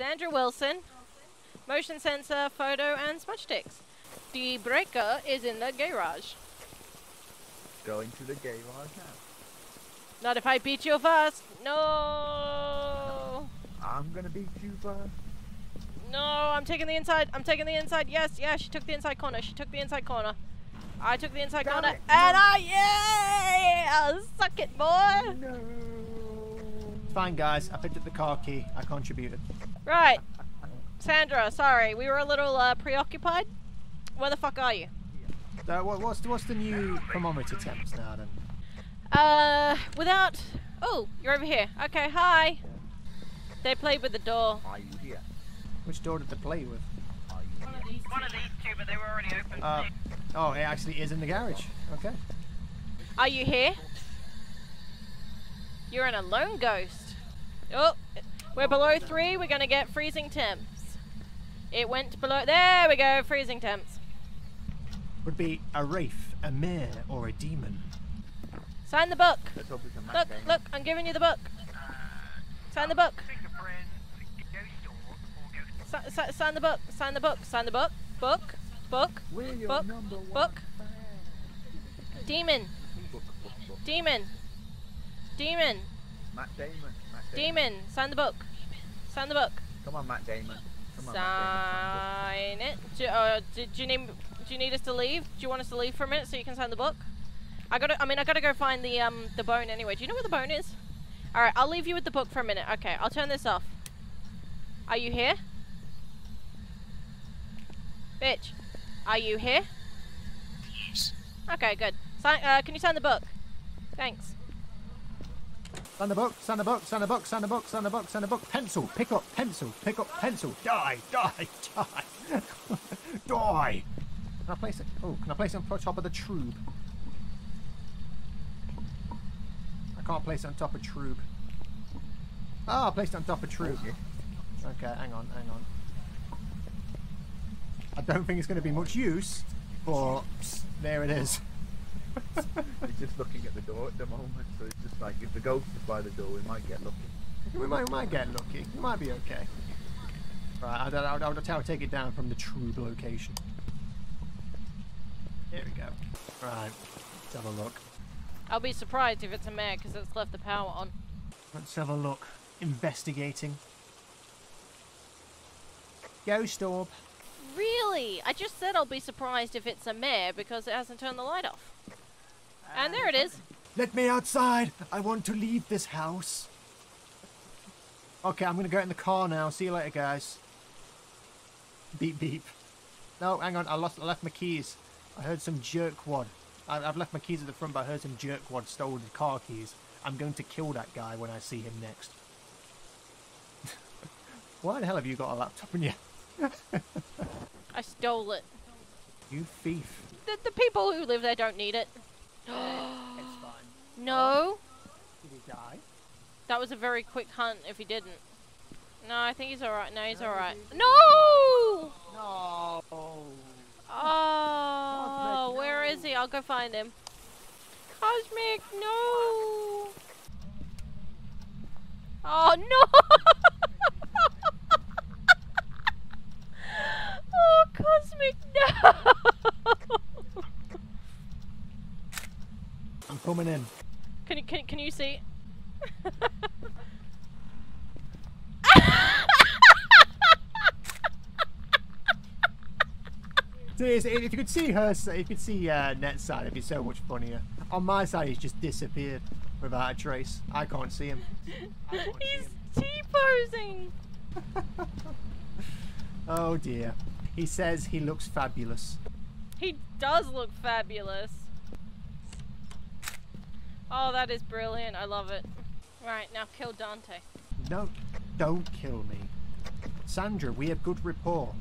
Sandra Wilson. Motion sensor, photo, and smudge sticks. The breaker is in the garage. Going to the garage now. Not if I beat you first. No. I'm gonna beat you first. No, I'm taking the inside. I'm taking the inside. Yes, yeah, she took the inside corner. She took the inside corner. I took the inside Damn corner. it, And no. I, yeah! Suck it, boy! No. Fine, guys. I picked up the car key. I contributed. Right. Sandra, sorry. We were a little uh, preoccupied. Where the fuck are you? So, what, what's the, what's the new thermometer temps now then? Uh, without. Oh, you're over here. Okay, hi. They played with the door. Are you here? Which door did they play with? Are you here? One of these two, but they were already open. Uh, oh, it actually is in the garage. Okay. Are you here? You're in a lone ghost. Oh, we're below three. We're gonna get freezing temps. It went below. There we go. Freezing temps. Would be a wraith, a mare, or a demon. Sign the book. Let's hope it's a Matt Look, Damon. look. I'm giving you the book. Sign the book. Si- si- sign the book. Sign the book. Sign the book. Book. Book. Book. Book. Demon. Demon. Demon. Matt Damon. Matt Damon. Demon. Sign the book. Sign the book. Come on, Matt Damon. Come on, Matt Damon. Sign it. Do, uh, do, do you need do you need us to leave? Do you want us to leave for a minute so you can sign the book? I gotta. I mean, I gotta go find the um the bone anyway. Do you know where the bone is? All right, I'll leave you with the book for a minute. Okay, I'll turn this off. Are you here? Bitch, are you here? Yes. Okay, good. Sign. Uh, can you sign the book? Thanks. Sign the book, sign the book, sign the book, sign the book, sign the book, sign the book. Pencil, pick up, pencil, pick up, pencil. Die, die, die. die. Can I place it? Oh, can I place it on top of the tube? I can't place it on top of tube. Ah, I placed it on top of tube. Okay, hang on, hang on. I don't think it's going to be much use, but there it is. He's just looking at the door at the moment, so it's just like if the ghost is by the door, we might get lucky. We might, we might get lucky. We might be okay. Right, I'll, I'll, I'll, I'll take it down from the true location. Here we go. Right, let's have a look. I'll be surprised if it's a mare because it's left the power on. Let's have a look. Investigating. Ghost orb. Really? I just said I'll be surprised if it's a mare because it hasn't turned the light off. And there it is. Let me outside. I want to leave this house. Okay, I'm gonna go in the car now. See you later, guys. Beep beep. No, hang on. I lost. I left my keys. I heard some jerkwad. I, I've left my keys at the front, but I heard some jerkwad stole the car keys. I'm going to kill that guy when I see him next. Why the hell have you got a laptop in you? I stole it. You thief. The, the people who live there don't need it. It's fine. No. Oh. Did he die? That was a very quick hunt if he didn't. No, I think he's alright. No, he's No, alright. he- No! No. Oh, Cosmic, where is no. he? I'll go find him. Cosmic, no! Oh, no! oh, Cosmic, no! I'm coming in. Can you, can, can you see? Seriously, if you could see her, if you could see uh, Net's side, it'd be so much funnier. On my side, he's just disappeared without a trace. I can't see him. Can't see He's him. T-posing! Oh dear. He says he looks fabulous. He does look fabulous. Oh, that is brilliant. I love it. Right, now kill Dante. No, don't kill me. Sandra, we have good rapport.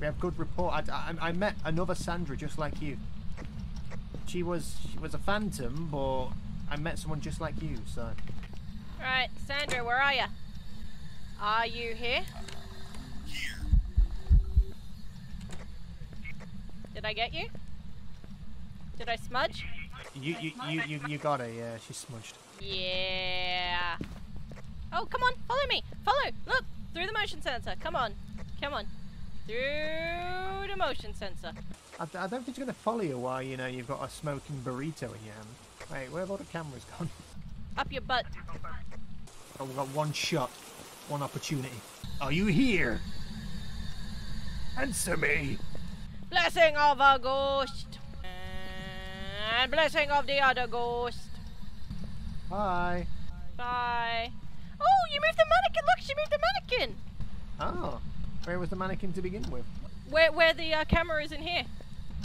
We have good rapport. I, I, I met another Sandra just like you. She was she was a phantom, but I met someone just like you, so. Right, Sandra, where are you? Are you here? Here. Did I get you? Did I smudge? You you, you, you, you got her, yeah, she's smudged. Yeah. Oh, come on, follow me. Follow. Look. Through the motion sensor. Come on. Come on. Through the motion sensor. I, I don't think it's going to follow you while you know you've got a smoking burrito in your hand. Wait, where have all the cameras gone? Up your butt. Oh, we've got one shot, one opportunity. Are you here? Answer me. Blessing of a ghost. And blessing of the other ghost. Hi. Bye. Oh, you moved the mannequin. Look, she moved the mannequin. Oh, where was the mannequin to begin with? Where, where the uh, camera is in here.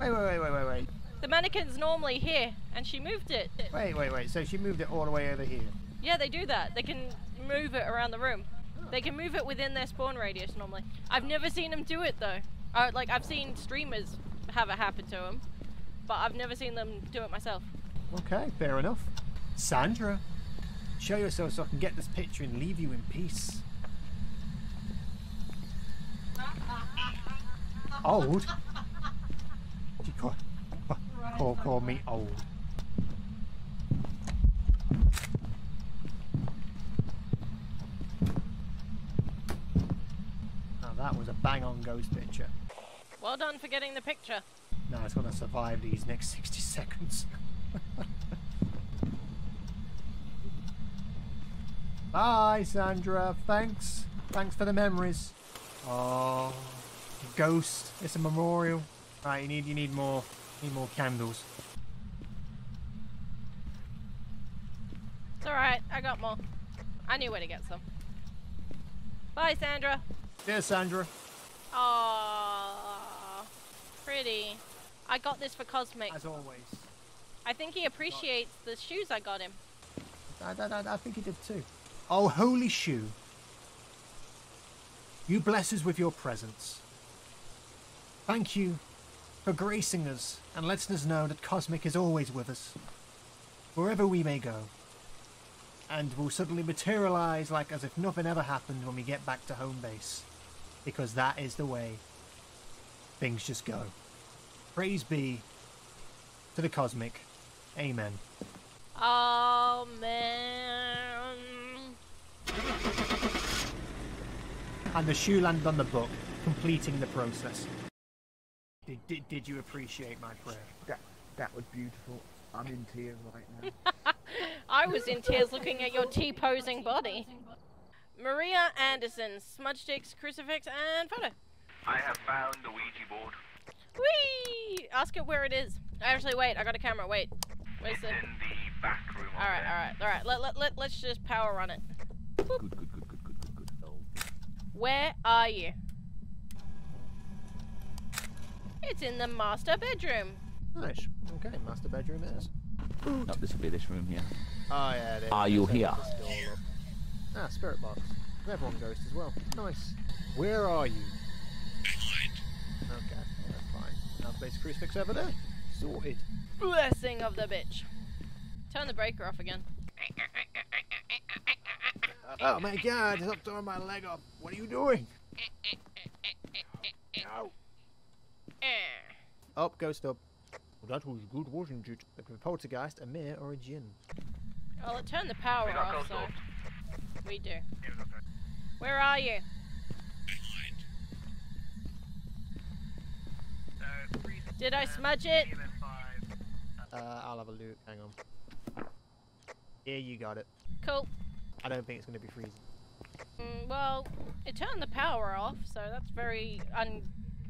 Wait, wait, wait, wait, wait, wait. The mannequin's normally here, and she moved it. Wait, wait, wait. So she moved it all the way over here. Yeah, they do that. They can move it around the room. They can move it within their spawn radius normally. I've never seen them do it though. Uh, like I've seen streamers have it happen to them, but I've never seen them do it myself. Okay, fair enough. Sandra, show yourself so I can get this picture and leave you in peace. Old? You call, call, call me old. Now that was a bang on ghost picture. Well done for getting the picture. Now it's going to survive these next 60 seconds. Bye, Sandra. Thanks. Thanks for the memories. Oh, ghost. It's a memorial. Right, you need you need more need more candles. It's alright, I got more. I knew where to get some. Bye, Sandra. There's Sandra. Aww. Pretty. I got this for Cosmic. As always. I think he appreciates the shoes I got him. I, I, I- think he did too. Oh, holy shoe. You bless us with your presence. Thank you for gracing us and letting us know that Cosmic is always with us, wherever we may go. And will suddenly materialize like as if nothing ever happened when we get back to home base. Because that is the way things just go. Praise be to the Cosmic. Amen. Oh man. And the shoe landed on the book, completing the process. Did, did, did you appreciate my prayer? That that was beautiful. I'm in tears right now. I was in tears looking at your T posing body. Maria Anderson, smudge sticks, crucifix, and photo. I have found the Ouija board. Whee! Ask it where it is. Actually, wait, I got a camera. Wait. Where's It's the. in the back room. Alright, alright, alright. Let, let, let, let's just power run it. Good, good, good, good, good, good, good. Oh. Where are you? It's in the master bedroom. Nice. Okay, master bedroom it is. No, this will be this room here. Oh yeah, there Are you here? this door up. Ah, spirit box. Everyone ghost as well. Nice. Where are you? Behind. Okay, that's fine. Now place crucifix over there. Sorted. Blessing of the bitch. Turn the breaker off again. Oh my god, stop throwing my leg off. What are you doing? No. Oh, Up, ghost up. Well, that was good, wasn't it? A poltergeist, a mare, or a jinn? Well, it turned the power off, so. orbs. We do. Where are you? Behind. Did I smudge it? Uh, I'll have a look. Hang on. Yeah, you got it. Cool. I don't think it's going to be freezing. Mm, well, it turned the power off, so that's very un.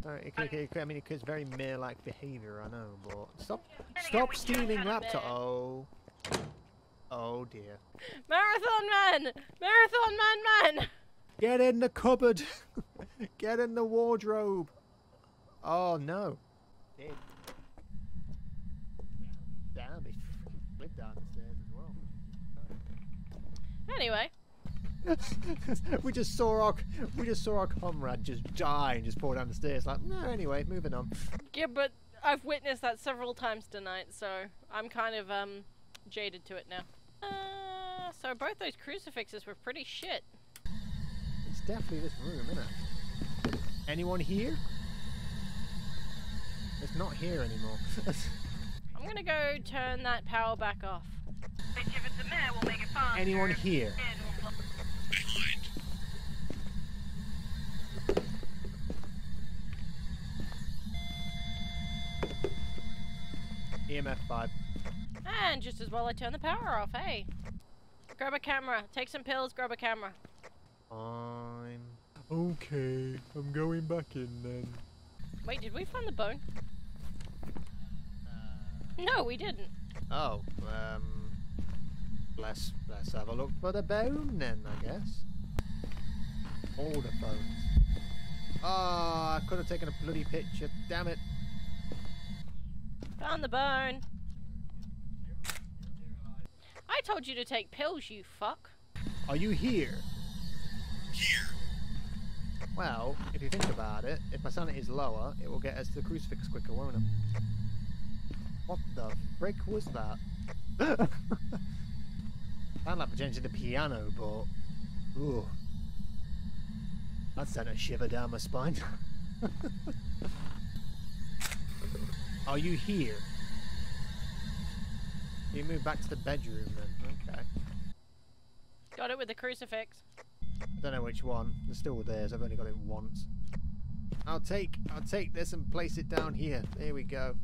Uh, it, could- it could- I mean, it's very mare-like behavior, I know, but stop, stop stealing laptop. Oh, oh dear. Marathon man! Marathon man man! Get in the cupboard. Get in the wardrobe. Oh no. Damn. Damn, he slid down the stairs as well. Anyway, we just saw our we just saw our comrade just die and just fall down the stairs. Like no, anyway, moving on. yeah, but I've witnessed that several times tonight, so I'm kind of um jaded to it now. Uh, so both those crucifixes were pretty shit. It's definitely this room, isn't it? Anyone here? It's not here anymore. I'm gonna go turn that power back off. Anyone here? EMF 5. And just as well I turn the power off, hey. Grab a camera. Take some pills, grab a camera. Fine. Okay, I'm going back in then. Wait, did we find the bone? No, we didn't. Oh, um. Let's, let's have a look for the bone then, I guess. All the bones. Oh, I could have taken a bloody picture. Damn it. Found the bone. I told you to take pills, you fuck. Are you here? Here. Well, if you think about it, if my sanity is lower, it will get us to the crucifix quicker, won't it? What the frick was that? Sound like potentially the piano, but ooh, that sent a shiver down my spine. Are you here? You move back to the bedroom then. Okay. Got it with the crucifix. I don't know which one. They're still theirs. I've only got it once. I'll take I'll take this and place it down here. There we go.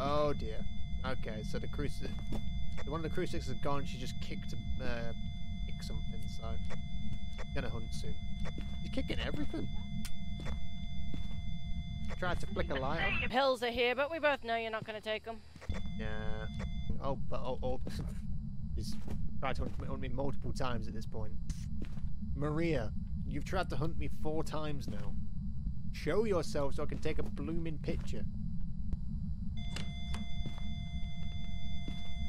Oh dear. Okay, so the crucifix the one of the crucifixes is gone, she just kicked uh, kicked something, so gonna hunt soon. She's kicking everything. Tried to flick a light on. Pills are here, but we both know you're not going to take them. Yeah. Oh, but oh, oh. he's tried to hunt me multiple times at this point. Maria, you've tried to hunt me four times now. Show yourself so I can take a blooming picture.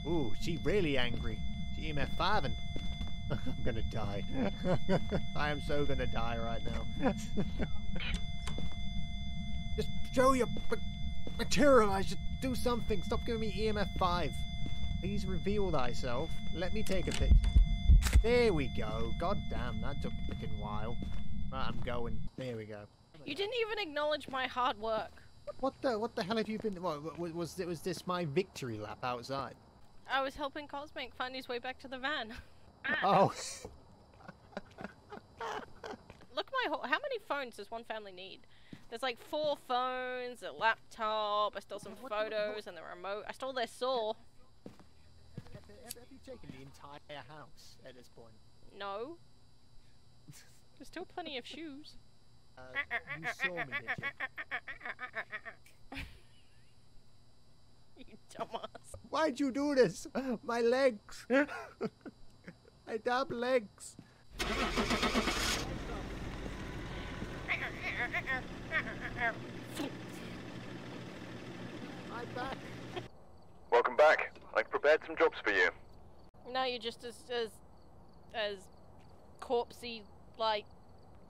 Ooh, she really angry. She EMF 5 and I'm gonna die. I am so gonna die right now. Just show your materialize. Just do something. Stop giving me EMF 5. Please reveal thyself. Let me take a picture. There we go. God damn, that took a freaking while. Right, I'm going. There we go. You didn't even acknowledge my hard work. What the what the hell have you been? What was was, was this my victory lap outside? I was helping Cosmic find his way back to the van. Oh, Look my whole. How many phones does one family need? There's like four phones, a laptop. I stole some What- what- photos and the remote. I stole their saw. have, have you taken the entire house at this point? No. There's still plenty of shoes. Uh, you saw me, did you? you dumbass. Why'd you do this? My legs. My damn legs. My back. Welcome back. I've prepared some jobs for you. No, you're just as as as corpsey like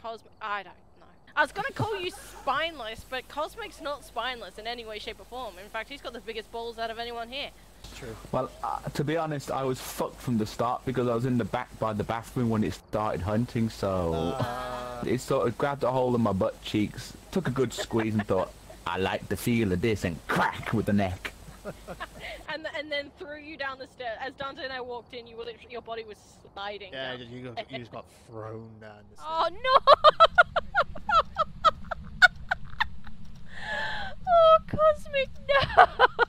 cosmic. I don't know. I was gonna call you spineless, but Cosmic's not spineless in any way, shape, or form. In fact, he's got the biggest balls out of anyone here. True. Well, uh, to be honest, I was fucked from the start because I was in the back by the bathroom when it started hunting, so Uh, it sort of grabbed a hold of my butt cheeks, took a good squeeze and thought, I like the feel of this, and crack with the neck. And th- and then threw you down the stairs. As Dante and I walked in, you were literally, your body was sliding. yeah, down. you got, you just got thrown down the stairs. Oh no! oh, Cosmic, no!